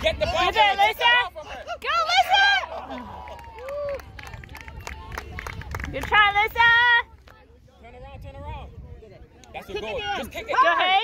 Get the ball. Get it, Lisa. Go, Lisa. Good try, Lisa. Turn around, turn around. That's your goal. Just kick it Go, ahead.